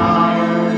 Fire.